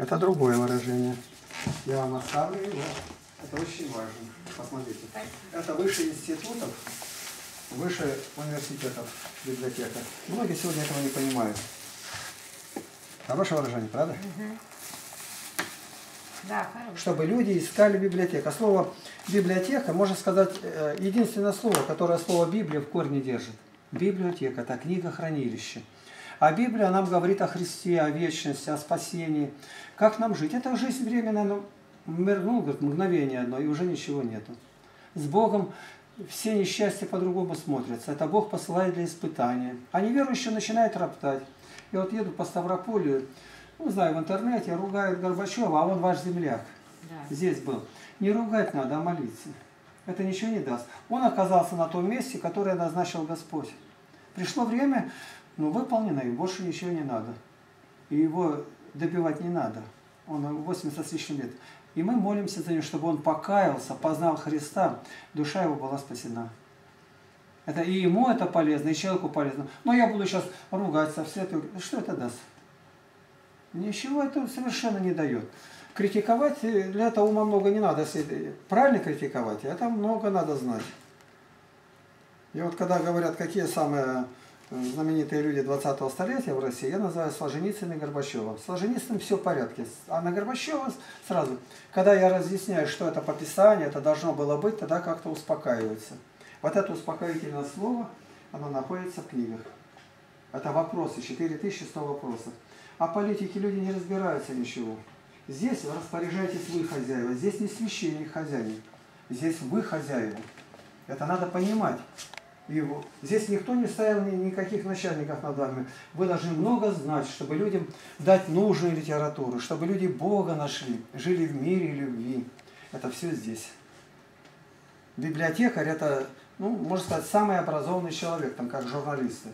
Это другое выражение. Я вам оставлю его. Это очень важно. Посмотрите. Это выше институтов, выше университетов, библиотека. Многие сегодня этого не понимают. Хорошее выражение, правда? Да, хорошо. Чтобы люди искали библиотека. Слово библиотека, можно сказать, э, единственное слово, которое слово Библия в корне держит. Библиотека – это книга-хранилище. А Библия нам говорит о Христе, о вечности, о спасении. Как нам жить? Это жизнь временная, но мирнул, говорит, мгновение одно, и уже ничего нету. С Богом все несчастья по-другому смотрятся. Это Бог посылает для испытания. А неверующие начинают роптать. Я вот еду по Ставрополю, ну, знаю, в интернете ругают Горбачева, а он ваш земляк. Да. Здесь был. Не ругать надо, а молиться. Это ничего не даст. Он оказался на том месте, которое назначил Господь. Пришло время, ну, и больше ничего не надо. И его добивать не надо. Он 80 с лишним лет. И мы молимся за него, чтобы он покаялся, познал Христа, душа его была спасена. Это и ему это полезно, и человеку полезно. Но я буду сейчас ругаться, все это. Что это даст? Ничего это совершенно не дает. Критиковать, э, для этого ума много не надо. Если правильно критиковать, это много надо знать. И вот когда говорят, какие самые знаменитые люди 20-го столетия в России, я называю Солженицын и Горбачева. С Солженицыным все в порядке, а на Горбачева сразу. Когда я разъясняю, что это по Писанию, это должно было быть, тогда как-то успокаивается. Вот это успокоительное слово, оно находится в книгах. Это вопросы, 4100 вопросов. А политики люди не разбираются ничего. Здесь распоряжаетесь вы хозяева, здесь не священник хозяин, здесь вы хозяева. Это надо понимать. Вот здесь никто не ставил ни- никаких начальников над вами. Вы должны много знать, чтобы людям дать нужную литературу, чтобы люди Бога нашли, жили в мире и любви. Это все здесь. Библиотекарь это, ну, можно сказать, самый образованный человек, там, как журналисты.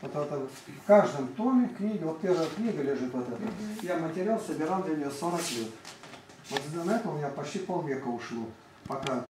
Вот это в каждом томе книги, вот первая книга лежит вот эта. Я материал собирал для нее 40 лет. Вот на это у меня почти полвека ушло, пока